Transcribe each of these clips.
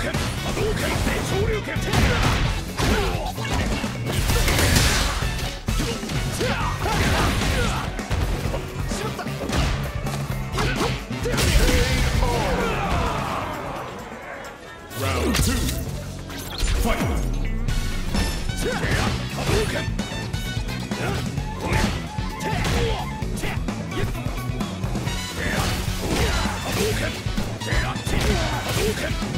拳波動拳昇竜拳ラウンド2ファイト波動拳ごめん波動拳波動拳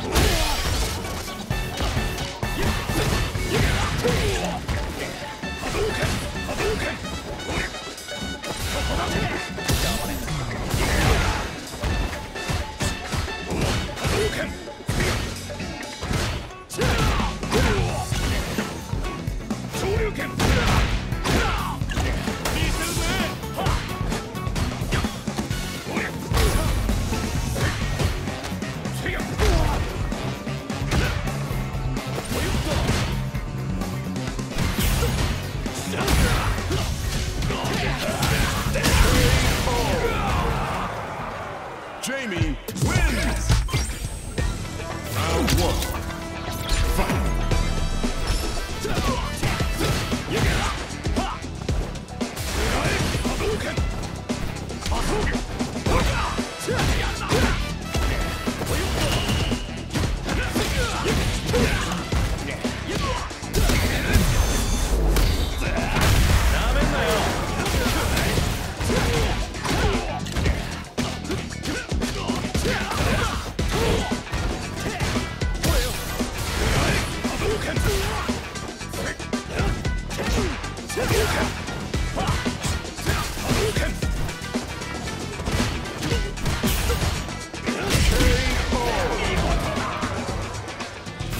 Jamie wins! Round one.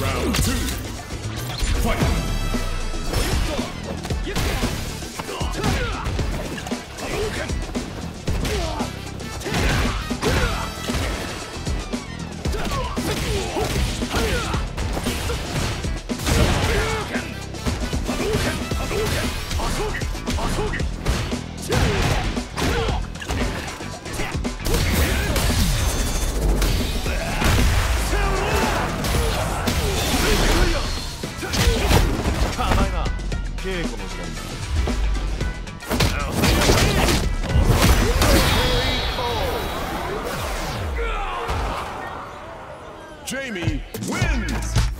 Round two. Fight! Jamie wins!